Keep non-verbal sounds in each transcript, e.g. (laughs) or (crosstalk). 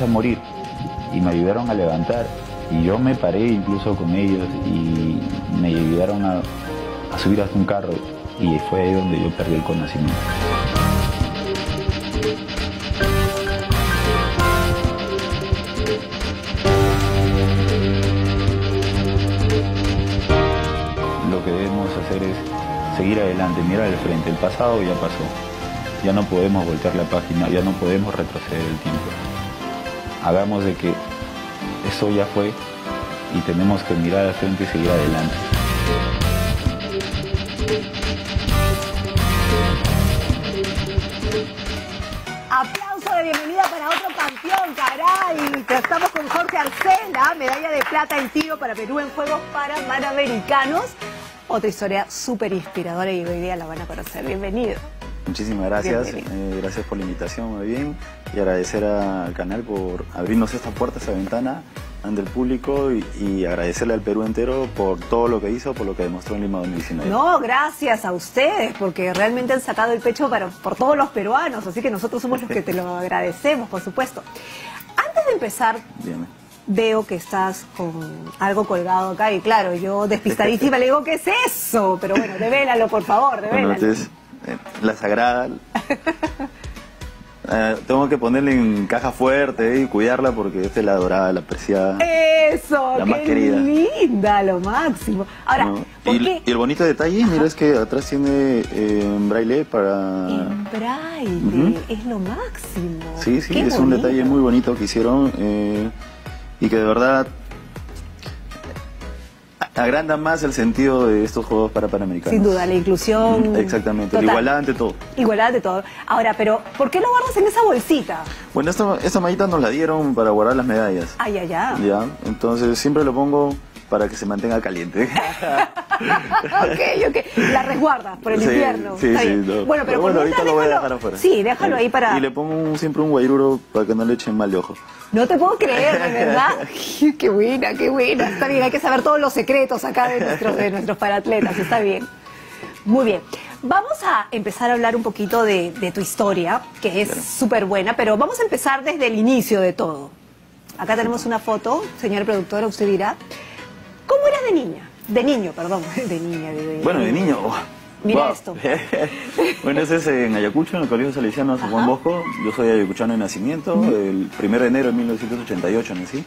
a morir. Y me ayudaron a levantar. Y yo me paré incluso con ellos y me ayudaron a, a subir hasta un carro. Y fue ahí donde yo perdí el conocimiento. Lo que debemos hacer es seguir adelante, mirar al frente. El pasado ya pasó. Ya no podemos voltear la página, ya no podemos retroceder el tiempo. Hagamos de que eso ya fue y tenemos que mirar al frente y seguir adelante. Aplauso de bienvenida para otro campeón, caray. Estamos con Jorge Arcela, medalla de plata en tiro para Perú en Juegos Panamericanos. Otra historia súper inspiradora y hoy día la van a conocer. Bienvenido. Muchísimas gracias, eh, gracias por la invitación, muy bien, y agradecer al canal por abrirnos esta puerta, esta ventana ante el público y, y agradecerle al Perú entero por todo lo que hizo, por lo que demostró en Lima 2019. No, gracias a ustedes, porque realmente han sacado el pecho para, por todos los peruanos, así que nosotros somos los que te lo (laughs) agradecemos, por supuesto. Antes de empezar, veo que estás con algo colgado acá y claro, yo despistadísima le digo, ¿qué es eso? Pero bueno, (laughs) devélalo, por favor, devélalo. La sagrada. Eh, (laughs) tengo que ponerla en caja fuerte y cuidarla porque esta es la dorada, la preciada. Eso, La qué más querida. linda, lo máximo. Ahora, ¿no? ¿por y, qué? y el bonito detalle, mira, es que atrás tiene eh, en braille para... En braille, es lo máximo. Sí, sí, Qué es un detalle muy bonito que hicieron eh, y que de verdad agranda más el sentido de estos Juegos para Panamericanos. Sin duda, la inclusión. Exactamente, la igualdad ante todo. Igualdad de todo. Ahora, pero, ¿por qué lo guardas en esa bolsita? Bueno, esta, esta mallita nos la dieron para guardar las medallas. Ay, ay, ay. Ya, entonces siempre lo pongo para que se mantenga caliente. (laughs) ok, ok. La resguardas por el Sí, invierno. Sí, Está sí. bien. no. Bueno, pero, por bueno, ahorita mientras lo voy a déjalo- dejar afuera. Sí, déjalo ahí para. Y le pongo un- siempre un guairuro para que no le echen mal de ojo. No te puedo creer, de (laughs) verdad. qué buena, qué buena. Está bien, hay que saber todos los secretos acá de nuestros, de nuestros paratletas. Está bien. Muy bien. Vamos a empezar a hablar un poquito de, de tu historia, que es súper buena, pero vamos a empezar desde el inicio de todo. Acá tenemos una foto, señor productor, usted dirá. ¿Cómo eras de niña? De niño, perdón. (laughs) De niña, de, de- Bueno, de niño. oh, Mira wow. esto. (laughs) bueno, ese es en Ayacucho, en el Colegio Salesiano San Juan Bosco. Yo soy ayacuchano de nacimiento. El 1 de enero de 1988 nací.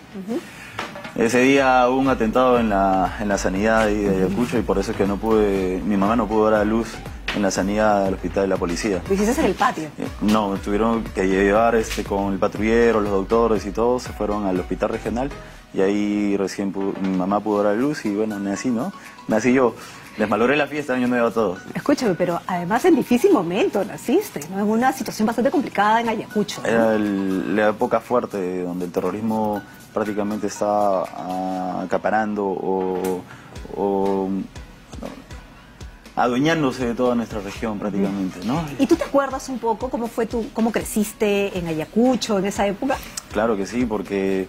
Ese día hubo un atentado en la, en la sanidad ahí de Ayacucho y por eso es que no pude, mi mamá no pudo dar a luz en la sanidad del hospital de la policía. Lo hiciste en el patio. Eh, No, tuvieron que llevar este, con el patrullero, los doctores y todo, se fueron al hospital regional y ahí recién mi mamá pudo dar a luz y bueno, nací, ¿no? Nací yo. Les malogré la fiesta, año nuevo a todos. Escúchame, pero además en difícil momento naciste, ¿no? En una situación bastante complicada en Ayacucho. ¿no? Era el- la época fuerte donde el terrorismo prácticamente estaba ah, acaparando o, o, adueñándose de toda nuestra región prácticamente, ¿no? ¿Y tú te acuerdas un poco cómo fue tu, cómo creciste en Ayacucho en esa época? Claro que sí, porque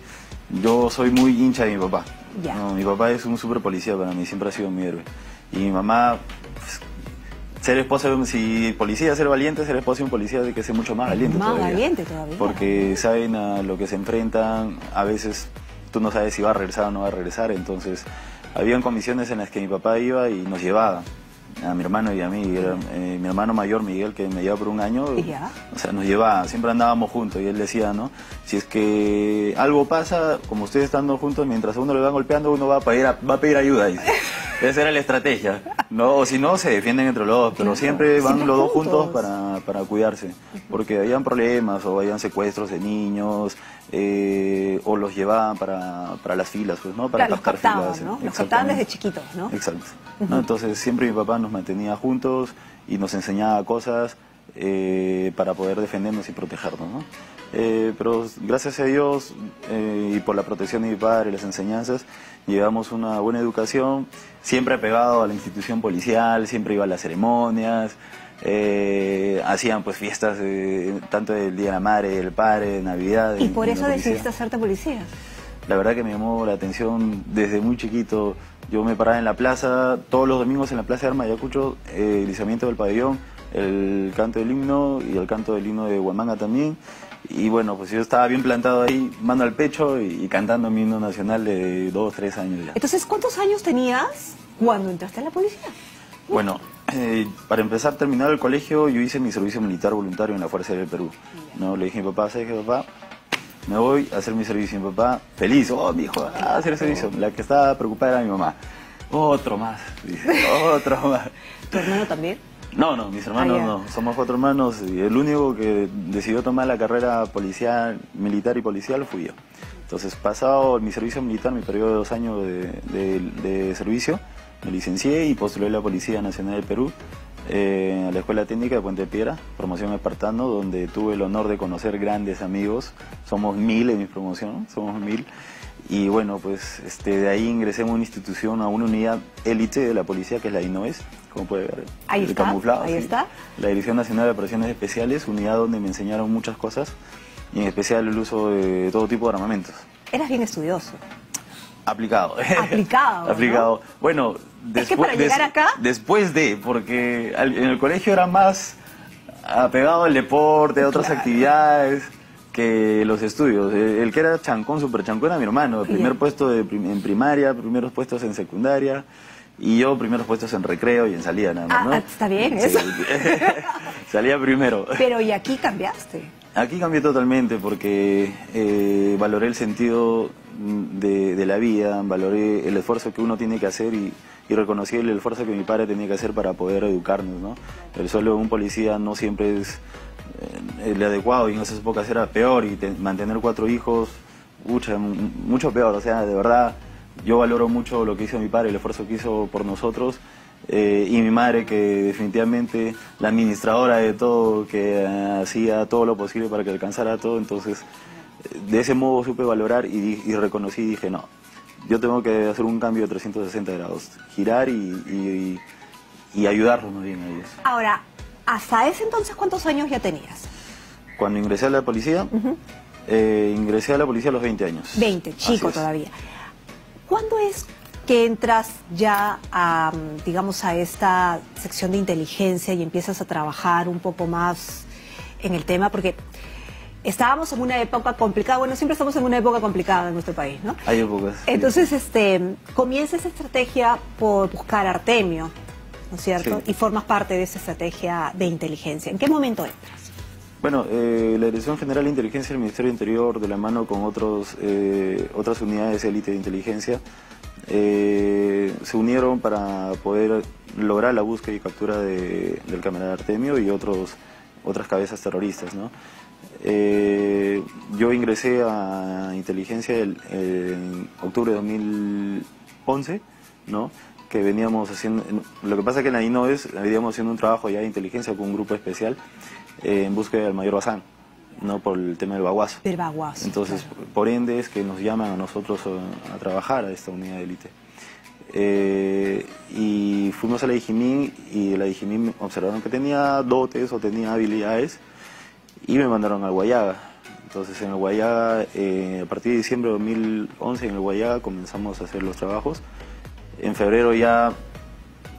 yo soy muy hincha de mi papá. Ya. No, mi papá es un super policía para mí, siempre ha sido mi héroe. Y mi mamá, pues, ser esposa de un, si policía, ser valiente, ser esposa de un policía hay que ser mucho más valiente Más todavía. valiente todavía. Porque saben a lo que se enfrentan, a veces tú no sabes si va a regresar o no va a regresar, entonces habían comisiones en las que mi papá iba y nos llevaba a mi hermano y a mí, y era, eh, mi hermano mayor Miguel que me lleva por un año, Ya. o sea, nos llevaba, siempre andábamos juntos y él decía, ¿no? Si es que algo pasa, como ustedes estando juntos, mientras a uno le van golpeando, uno va a pedir, a- va a pedir ayuda. dice. (laughs) Esa era la estrategia. No, o si no, se defienden entre los dos, pero Claro. siempre van los dos juntos. juntos para, para cuidarse, porque habían problemas o habían secuestros de niños, eh, o los llevaban para, para las filas, pues, ¿no? Para Claro, los captar filas. ¿no? Los captaban desde chiquitos, ¿no? Exacto. ¿no? Entonces siempre mi papá nos mantenía juntos y nos enseñaba cosas eh, para poder defendernos y protegernos. ¿no? Eh, pero gracias a Dios y por la protección de mi padre y las enseñanzas, llevamos una buena educación, siempre pegado a la institución policial, siempre iba a las ceremonias. Eh, hacían pues fiestas eh, tanto del Día de la Madre, del Padre, Navidad. Y en- por eso decidiste hacerte policía. La verdad que me llamó la atención desde muy chiquito Yo me paraba en la plaza, todos los domingos en la plaza de Arma de Ayacucho, eh, el izamiento del pabellón, el canto del himno y el canto del himno de Huamanga también. Y bueno, pues yo estaba bien plantado ahí, mano al pecho y, cantando mi himno nacional de dos, tres años ya. Entonces, ¿cuántos años tenías cuando entraste a la policía? Bueno, eh, para empezar, terminar el colegio, yo hice mi servicio militar voluntario en la Fuerza del Perú. ¿no? Le dije a mi papá, ¿sabes qué, papá? Me voy a hacer mi servicio. Y mi papá, feliz, oh, mi hijo, a hacer el servicio. La que estaba preocupada era mi mamá. Otro más, dice, (laughs) otro más. ¿Tu hermano también? No, no, mis hermanos ah, no. Somos cuatro hermanos y el único que decidió tomar la carrera policial, militar y policial fui yo. Entonces, pasado mi servicio militar, mi periodo de dos años de, servicio, me licencié y postulé a la Policía Nacional del Perú, eh, a la Escuela Técnica de Puente Piedra, promoción espartano, donde tuve el honor de conocer grandes amigos. Somos mil en mi promoción, somos mil. Y bueno, pues este, de ahí ingresé a una institución, a una unidad élite de la policía, que es la INOES, como puede ver. Ahí está, camuflado, ahí está. La Dirección Nacional de Operaciones Especiales, unidad donde me enseñaron muchas cosas, y en especial el uso de todo tipo de armamentos. Eras bien estudioso. Aplicado. Aplicado. (laughs) Aplicado. Bueno, después, llegar acá... después de, porque en el colegio era más apegado al deporte, a otras actividades que los estudios. El que era chancón, super chancón era mi hermano. Primer puesto en primaria, primeros puestos en secundaria. Y yo primeros puestos en recreo y en salida nada más, ah, está bien eso. (laughs) salía primero. Pero ¿y aquí cambiaste? Aquí cambié totalmente porque eh, valoré el sentido de, la vida, valoré el esfuerzo que uno tiene que hacer y, reconocí el esfuerzo que mi padre tenía que hacer para poder educarnos. ¿no? El suelo de un policía no siempre es eh, el adecuado y en esas épocas era peor y mantener cuatro hijos, mucho, mucho peor. O sea, de verdad, yo valoro mucho lo que hizo mi padre, el esfuerzo que hizo por nosotros. Eh, y mi madre que definitivamente la administradora de todo, que hacía todo lo posible para que alcanzara todo, entonces de ese modo supe valorar y, reconocí y dije, no, yo tengo que hacer un cambio de 360 grados, girar y, y, ayudarlos más bien a ellos. Ahora, ¿hasta ese entonces cuántos años ya tenías? Cuando ingresé a la policía, eh, ingresé a la policía a los 20 años. 20, chico todavía. ¿Cuándo es que entras ya a, digamos, a esta sección de inteligencia y empiezas a trabajar un poco más en el tema? Porque estábamos en una época complicada, bueno, siempre estamos en una época complicada en nuestro país, ¿no? Hay épocas. Entonces, este, comienza esa estrategia por buscar Artemio, ¿no es cierto? Y formas parte de esa estrategia de inteligencia. ¿En qué momento entras? Bueno, eh, la Dirección General de Inteligencia del Ministerio Interior, de la mano con otros, eh, otras unidades élite de inteligencia, eh, se unieron para poder lograr la búsqueda y captura del camarada Artemio y otros, otras cabezas terroristas, ¿no? Eh, yo ingresé a inteligencia en octubre de 2011, ¿no? que veníamos haciendo, lo que pasa es que en la INOES veníamos haciendo un trabajo ya de inteligencia con un grupo especial eh, en búsqueda del mayor Bazán, ¿no? por el tema del baguazo. Del baguazo. Entonces, por ende es que nos llaman a nosotros a, trabajar a esta unidad de élite. Eh, y fuimos a la IGIMIN y la IGIMIN observaron que tenía dotes o tenía habilidades y me mandaron al Guayaga. Entonces en el Guayaga, eh, a partir de diciembre de 2011 en el Guayaga comenzamos a hacer los trabajos. En febrero ya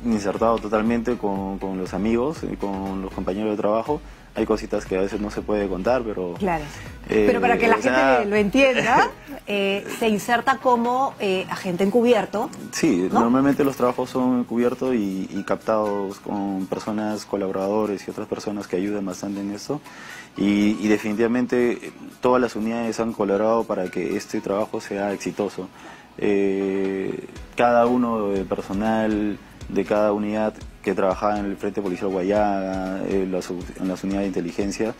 insertado totalmente con, con los amigos y con los compañeros de trabajo hay cositas que a veces no se puede contar, pero... Claro. Eh, pero para que la gente lo entienda, (laughs) eh, se inserta como eh, agente encubierto. Sí, normalmente los trabajos son encubiertos y, captados con personas, colaboradores y otras personas que ayudan bastante en esto. Y, y, definitivamente todas las unidades han colaborado para que este trabajo sea exitoso. cada uno de personal de cada unidad que trabajaba en el Frente Policial Guayaga, en las, unidades de inteligencia,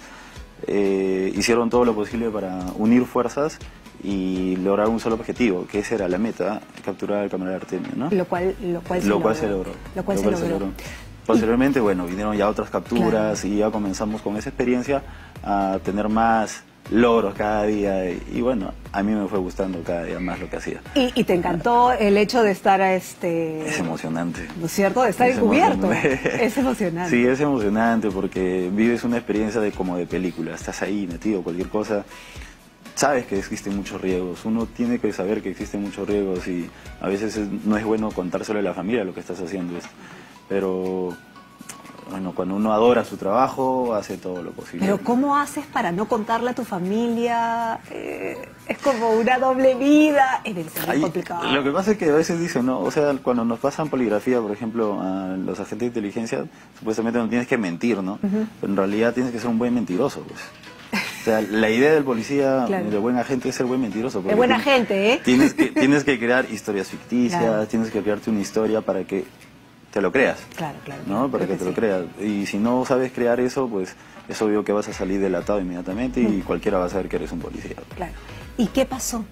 eh, hicieron todo lo posible para unir fuerzas y lograr un solo objetivo, que esa era la meta, capturar al camarada Artemio. ¿no? Lo cual, lo cual, se, lo logró. cual se logró. Lo cual, se, logró. Posteriormente, bueno, vinieron ya otras capturas y ya comenzamos con esa experiencia a tener más logros cada día y bueno, a mí me fue gustando cada día más lo que hacía. ¿Y, te encantó el hecho de estar a este... Es emocionante. ¿No es cierto? De estar encubierto. (laughs) Es emocionante. Sí, es emocionante porque vives una experiencia de como de película, estás ahí metido, cualquier cosa sabes que existen muchos riesgos, uno tiene que saber que existen muchos riesgos y a veces no es bueno contárselo a la familia lo que estás haciendo, pero bueno, cuando uno adora su trabajo, hace todo lo posible. Pero ¿cómo haces para no contarle a tu familia? Eh, es como una doble vida, es complicado. Lo que pasa es que a veces dicen, ¿no? O sea, cuando nos pasan poligrafía, por ejemplo, a los agentes de inteligencia, supuestamente no tienes que mentir, ¿no? Pero en realidad tienes que ser un buen mentiroso, pues. O sea, la idea del policía, del buen agente, es ser buen mentiroso. Es buen agente, ¿eh? Tienes que, (laughs) tienes que crear historias ficticias, tienes que crearte una historia para que te lo creas. Claro, claro. ¿no? Para que, te lo creas. Y si no sabes crear eso, pues es obvio que vas a salir delatado inmediatamente y mm. cualquiera va a saber que eres un policía. Claro. ¿Y qué pasó?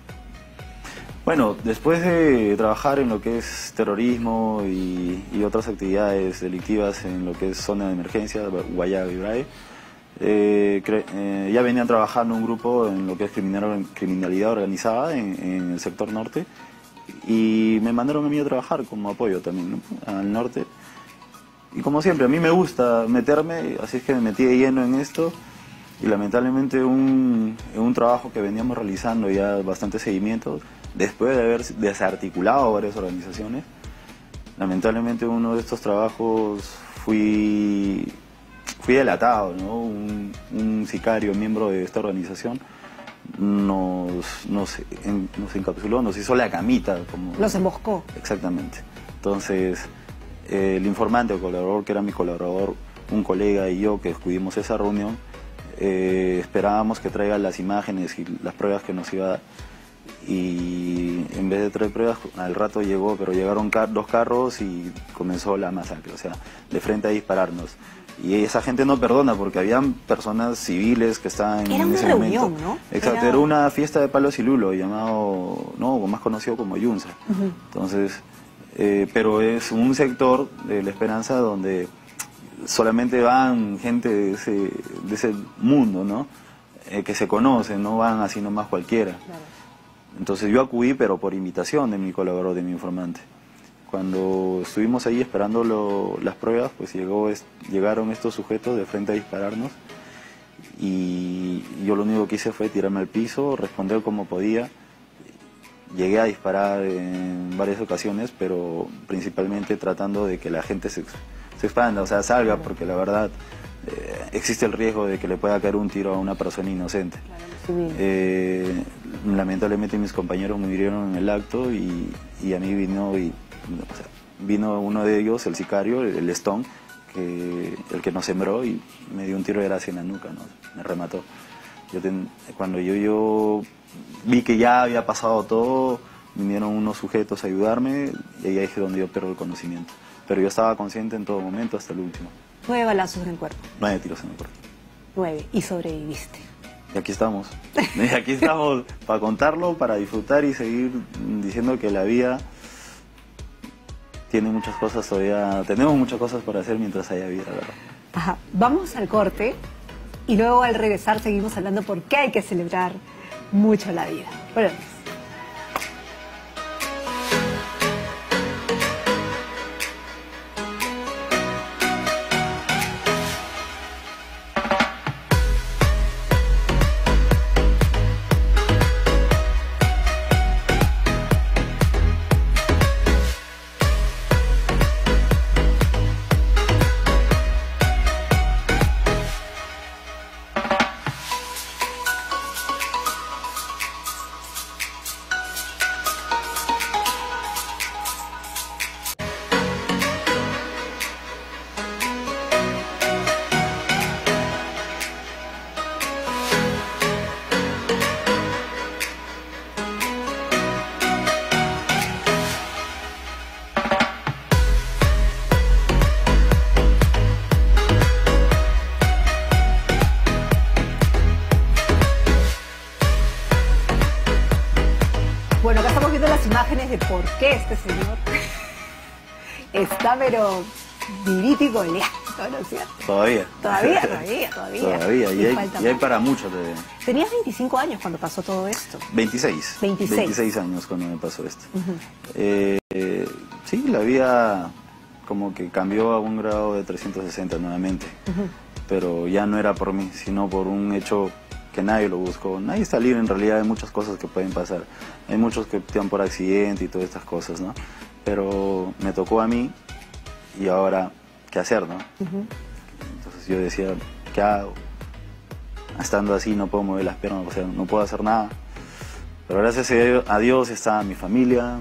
Bueno, después de trabajar en lo que es terrorismo y, otras actividades delictivas en lo que es zona de emergencia, Guayaga y Brae, eh, eh, ya venían trabajando un grupo en lo que es criminalidad organizada en el sector norte y me mandaron a mí a trabajar como apoyo también al norte. Y como siempre, a mí me gusta meterme, así es que me metí de lleno en esto y lamentablemente un, un trabajo que veníamos realizando ya bastante seguimiento, después de haber desarticulado varias organizaciones, lamentablemente uno de estos trabajos fui, fui delatado, ¿no? un, un sicario, miembro de esta organización, nos, nos, nos encapsuló, nos hizo la camita. Como, nos emboscó. Exactamente. Entonces, el informante o colaborador, que era mi colaborador, un colega y yo que escudimos esa reunión, eh, esperábamos que traiga las imágenes y las pruebas que nos iba a dar. Y en vez de traer pruebas, al rato llegó, pero llegaron dos carros y comenzó la masacre, o sea, de frente a dispararnos. Y esa gente no perdona porque habían personas civiles que estaban en ese reunión, ¿no? Exacto, era... una fiesta de palos y lulo llamado, no, más conocido como Yunza. Entonces, eh, pero es un sector de la esperanza donde solamente van gente de ese, de ese mundo, ¿no? Eh, que se conocen, no van así nomás cualquiera. Entonces yo acudí, pero por invitación de mi colaborador, de mi informante. Cuando estuvimos ahí esperando las pruebas, pues llegó, llegaron estos sujetos de frente a dispararnos y yo lo único que hice fue tirarme al piso, responder como podía. Llegué a disparar en varias ocasiones, pero principalmente tratando de que la gente se, expanda, o sea, salga, porque la verdad eh, existe el riesgo de que le pueda caer un tiro a una persona inocente. Eh, lamentablemente mis compañeros murieron en el acto y, y a mí vino y vino uno de ellos, el sicario, el, Stone, que, el que nos sembró y me dio un tiro de gracia en la nuca, ¿no? me remató. Yo cuando yo, yo vi que ya había pasado todo, vinieron unos sujetos a ayudarme y ahí es donde yo pierdo el conocimiento. Pero yo estaba consciente en todo momento hasta el último. Nueve balazos en el cuerpo. Nueve tiros en el cuerpo. Nueve. Y sobreviviste. Y aquí estamos. (laughs) Y aquí estamos para contarlo, para disfrutar y seguir diciendo que la vida tiene muchas cosas todavía, tenemos muchas cosas por hacer mientras haya vida, ¿verdad? Ajá. Vamos al corte y luego al regresar seguimos hablando por qué hay que celebrar mucho la vida. Volvemos. Está, pero vivito y ¿no es cierto? Todavía. Todavía, (laughs) todavía, todavía. Todavía, y, hay, para mucho todavía. Tenías 25 años cuando pasó todo esto. 26. 26. años cuando me pasó esto. Eh, sí, la vida como que cambió a un grado de 360 nuevamente. Pero ya no era por mí, sino por un hecho que nadie lo buscó. Nadie está libre en realidad de muchas cosas que pueden pasar. Hay muchos que optan por accidente y todas estas cosas, ¿no? Pero me tocó a mí y ahora, ¿qué hacer, no? Entonces yo decía, ¿qué hago? Estando así no puedo mover las piernas, o sea, no puedo hacer nada. Pero gracias a Dios está mi familia,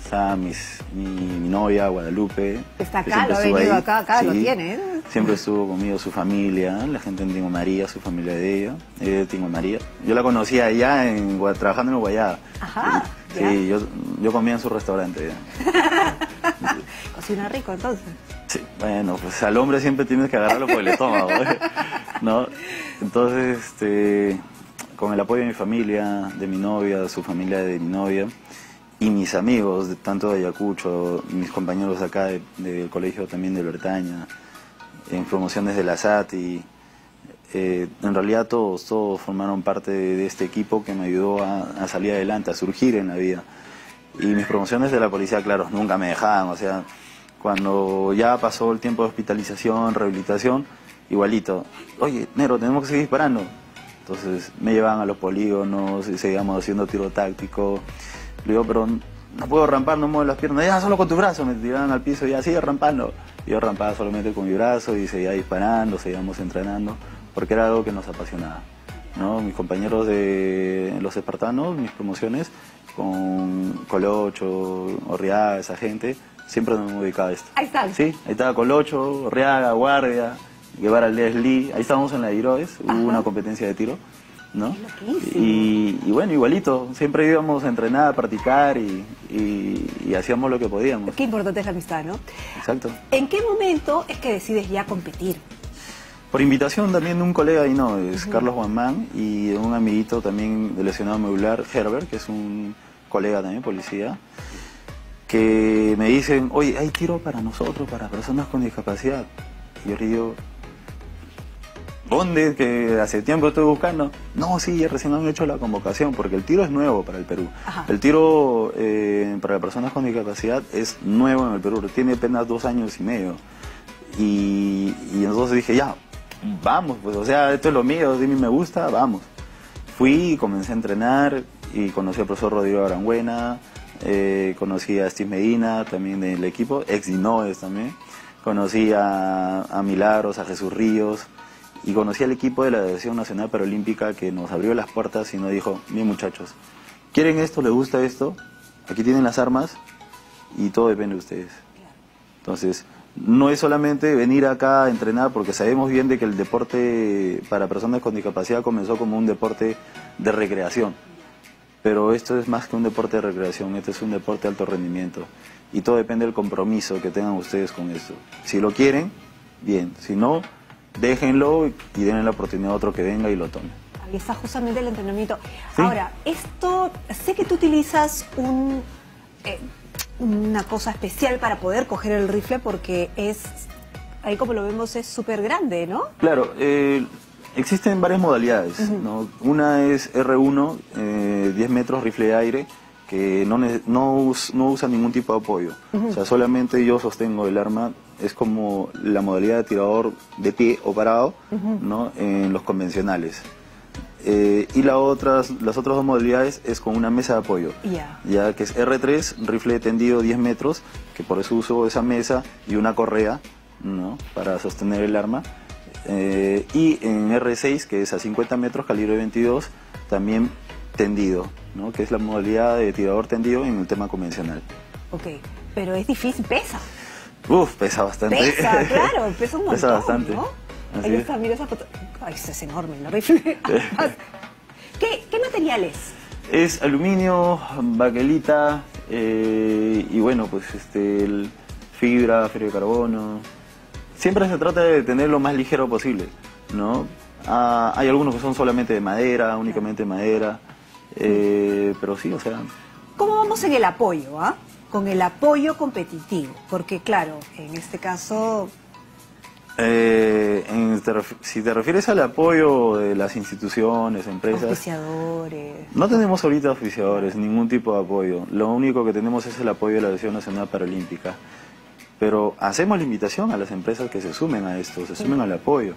está mis, mi, novia Guadalupe. Está acá, lo ha venido acá, acá lo tiene. ¿eh? Siempre estuvo conmigo su familia, la gente en Tingo María, su familia de ella, de Tingo María. Yo la conocía allá en, trabajando en Guayada. Ajá. Sí, yo, yo comía en su restaurante. (laughs) Cocina rico entonces. Sí, bueno, pues al hombre siempre tienes que agarrarlo por el estómago, ¿eh? ¿no? Entonces, este, con el apoyo de mi familia, de mi novia, de su familia de mi novia, y mis amigos, de, tanto de Ayacucho, mis compañeros acá del colegio también de Bertaña, en promociones de la SAT y eh, en realidad todos, todos formaron parte de, este equipo que me ayudó a, salir adelante, a surgir en la vida. Y mis promociones de la policía, claro, nunca me dejaban, o sea, cuando ya pasó el tiempo de hospitalización, rehabilitación, igualito, oye, Nero, tenemos que seguir disparando. Entonces me llevaban a los polígonos y seguíamos haciendo tiro táctico. Le digo, pero no puedo rampar, no muevo las piernas. Ya, solo con tu brazo. Me tiraban al piso y ya, sigue rampando. Yo rampaba solamente con mi brazo y seguía disparando, seguíamos entrenando, porque era algo que nos apasionaba. ¿no? Mis compañeros de los espartanos, mis promociones, con Colocho, Orriaga, esa gente, siempre nos hemos dedicado a esto. Ahí está. Sí, ahí estaba Colocho, Orriaga, Guardia, Guevara Leslie, ahí estábamos en la Heroes, hubo una competencia de tiro. ¿no? Y, y, bueno, igualito, siempre íbamos a entrenar, a practicar y, y, hacíamos lo que podíamos. Qué importante es la amistad, ¿no? Exacto. ¿En qué momento es que decides ya competir? Por invitación también de un colega y no, es Carlos Guamán y de un amiguito también de lesionado medular, Herbert, que es un colega también, policía, que me dicen, oye, hay tiro para nosotros, para personas con discapacidad. Y yo le digo, ¿Dónde? Que hace tiempo estoy buscando. No, sí, recién han hecho la convocación, porque el tiro es nuevo para el Perú. El tiro eh, para personas con discapacidad es nuevo en el Perú, tiene apenas dos años y medio. Y, entonces dije, ya, vamos, pues, o sea, esto es lo mío, mí me gusta, vamos. Fui y comencé a entrenar y conocí al profesor Rodrigo Aranguena, eh, conocí a Steve Medina, también del equipo, ex Dinoes también. Conocí a, a Milagros, a Jesús Ríos y conocí al equipo de la Delegación Nacional Paralímpica que nos abrió las puertas y nos dijo, bien muchachos, ¿quieren esto? ¿Les gusta esto? Aquí tienen las armas y todo depende de ustedes. Entonces, no es solamente venir acá a entrenar porque sabemos bien de que el deporte para personas con discapacidad comenzó como un deporte de recreación. Pero esto es más que un deporte de recreación, este es un deporte de alto rendimiento. Y todo depende del compromiso que tengan ustedes con esto. Si lo quieren, bien. Si no, déjenlo y denle la oportunidad a otro que venga y lo tome. Ahí está justamente el entrenamiento. Ahora, esto, sé que tú utilizas un, eh, una cosa especial para poder coger el rifle porque es, ahí como lo vemos, es súper grande, ¿no? Claro, eh, existen varias modalidades. Una es R1, 10 eh, metros rifle de aire, que no, no, no usa ningún tipo de apoyo. O sea, solamente yo sostengo el arma es como la modalidad de tirador de pie o parado ¿no? en los convencionales. Eh, y la otras, las otras dos modalidades es con una mesa de apoyo, ya que es R3, rifle tendido 10 metros, que por eso uso esa mesa y una correa ¿no? para sostener el arma. Eh, y en R6, que es a 50 metros, calibre 22, también tendido, ¿no? que es la modalidad de tirador tendido en el tema convencional. Ok, pero es difícil, pesa. Uf, pesa bastante. Pesa, (laughs) claro, pesa un montón, Pesa bastante. ¿no? Ahí está, mira esa foto. Ay, es enorme el rifle. (laughs) ¿Qué, ¿Qué material es? Es aluminio, baquelita eh, y bueno, pues este, el fibra, fibra de carbono. Siempre se trata de tener lo más ligero posible, ¿no? Ah, hay algunos que son solamente de madera, únicamente de madera, eh, pero sí, o sea... ¿Cómo vamos en el apoyo, ah? con el apoyo competitivo, porque claro, en este caso... Eh, si te refieres al apoyo de las instituciones, empresas... Oficiadores. No tenemos ahorita oficiadores, ningún tipo de apoyo. Lo único que tenemos es el apoyo de la Dirección Nacional Paralímpica. Pero hacemos la invitación a las empresas que se sumen a esto, se sumen al apoyo.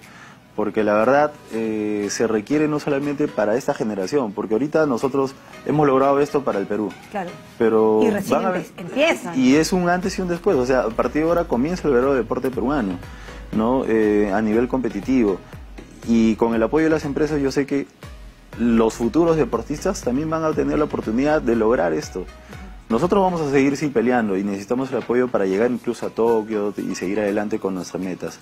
porque la verdad eh, se requiere no solamente para esta generación, porque ahorita nosotros hemos logrado esto para el Perú. Claro. Pero Y recién van a ver- empe- empiezan. Y es un antes y un después, o sea, a partir de ahora comienza el verdadero deporte peruano, ¿no? Eh, a nivel competitivo. Y con el apoyo de las empresas yo sé que los futuros deportistas también van a tener la oportunidad de lograr esto. Nosotros vamos a seguir sí peleando y necesitamos el apoyo para llegar incluso a Tokio y seguir adelante con nuestras metas.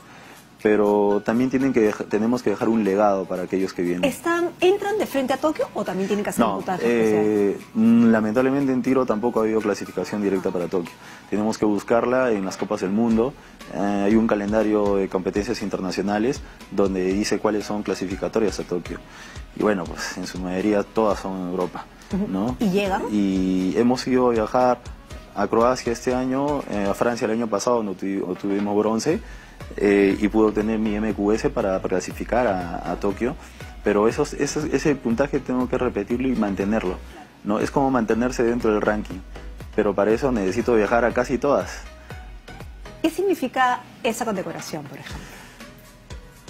Pero también tienen que tenemos que dejar un legado para aquellos que vienen. ¿Están, ¿Entran de frente a Tokio o también tienen que hacer un No, puntaje especial? eh, mm, lamentablemente en tiro tampoco ha habido clasificación directa para Tokio. Tenemos que buscarla en las Copas del Mundo. Eh, hay un calendario de competencias internacionales donde dice cuáles son clasificatorias a Tokio. Y bueno, pues en su mayoría todas son en Europa. ¿no? ¿Y llegan? Y hemos ido a viajar a Croacia este año, eh, a Francia el año pasado, donde obtu- obtuvimos bronce, eh, y pude obtener mi MQS para clasificar a, a Tokio. Pero esos, esos- ese puntaje tengo que repetirlo y mantenerlo. ¿no? Es como mantenerse dentro del ranking. Pero para eso necesito viajar a casi todas. ¿Qué significa esa condecoración, por ejemplo?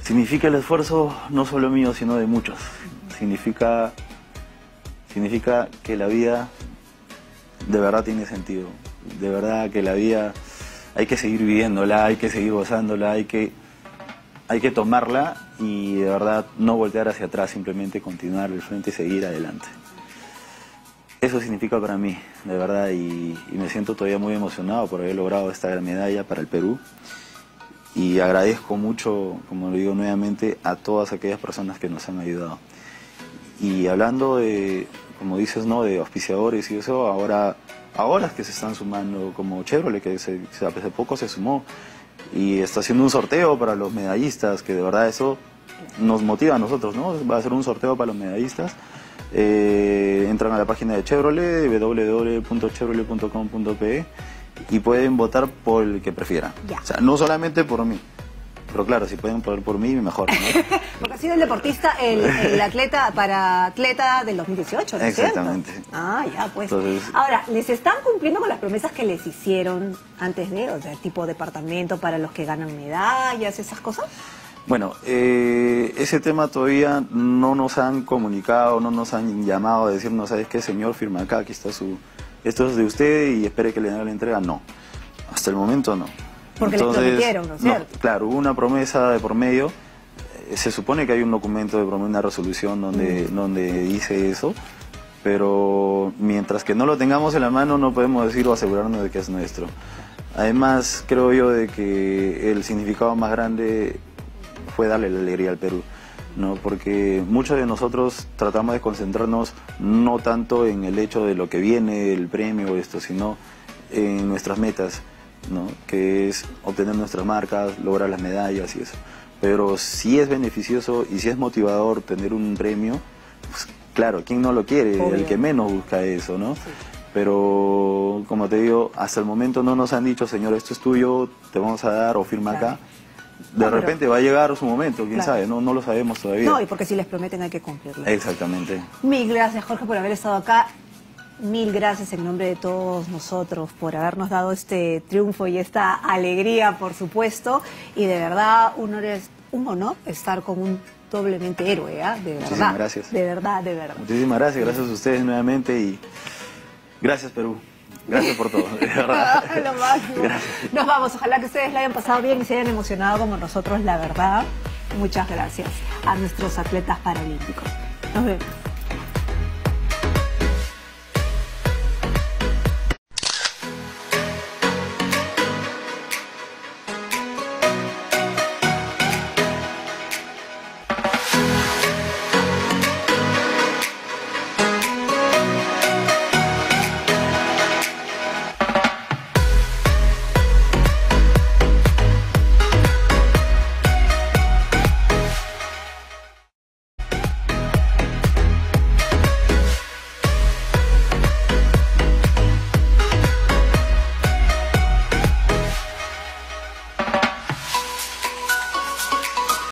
Significa el esfuerzo no solo mío, sino de muchos. Significa, significa que la vida de verdad tiene sentido. De verdad que la vida hay que seguir viviéndola, hay que seguir gozándola, hay que, hay que tomarla y de verdad no voltear hacia atrás, simplemente continuar el frente y seguir adelante. Eso significa para mí, de verdad, y, y me siento todavía muy emocionado por haber logrado esta gran medalla para el Perú y agradezco mucho, como lo digo nuevamente, a todas aquellas personas que nos han ayudado. Y hablando de, como dices, ¿no? de auspiciadores y eso, ahora, ahora es que se están sumando, como Chevrolet, que se, se- hace poco se sumó, y está haciendo un sorteo para los medallistas, que de verdad eso nos motiva a nosotros, ¿no? Va a ser un sorteo para los medallistas. Eh, entran a la página de Chevrolet, www.chevrolet.com.pe y pueden votar por el que prefieran. O sea, no solamente por mí. Pero claro, si pueden votar por mí, mejor. ¿no? (laughs) Porque ha sido el deportista, el, el atleta para atleta del 2018, ¿no es cierto? Exactamente. Ah, ya, pues. Entonces- Ahora, ¿les están cumpliendo con las promesas que les hicieron antes de, o sea, tipo departamento para los que ganan medallas, esas cosas? Bueno, eh, ese tema todavía no nos han comunicado, no nos han llamado a decirnos, ¿sabes qué, señor? Firma acá, aquí está su... Esto es de usted y espere que le den la entrega. No, hasta el momento no. Porque le prometieron, ¿no es cierto? Claro, hubo una promesa de por medio. Eh, Se supone que hay un documento de por medio, una resolución donde, Mm. donde dice eso, pero mientras que no lo tengamos en la mano no podemos decir o asegurarnos de que es nuestro. Además, creo yo de que el significado más grande fue darle la alegría al Perú, ¿no? Porque muchos de nosotros tratamos de concentrarnos no tanto en el hecho de lo que viene, el premio o esto, sino en nuestras metas, ¿no? Que es obtener nuestras marcas, lograr las medallas y eso. Pero si es beneficioso y si es motivador tener un premio, pues claro, ¿quién no lo quiere? Obvio. El que menos busca eso, ¿no? Pero como te digo, hasta el momento no nos han dicho, señor, esto es tuyo, te vamos a dar o firma Claro. acá. De No, pero- repente va a llegar su momento, quién Claro. sabe, no, no lo sabemos todavía. No, y porque si les prometen hay que cumplirlo. Exactamente. Mil gracias, Jorge, por haber estado acá. Mil gracias en nombre de todos nosotros por habernos dado este triunfo y esta alegría, por supuesto. Y de verdad, un honor, un honor estar con un doblemente héroe, ¿ah? De verdad. Muchísimas gracias. De verdad, de verdad. Muchísimas gracias, gracias a ustedes nuevamente y gracias Perú. Gracias por todo, de verdad. (laughs) Lo máximo. Nos vamos. Ojalá que ustedes la hayan pasado bien y se hayan emocionado como nosotros, la verdad. Muchas gracias a nuestros atletas paralímpicos. Nos vemos.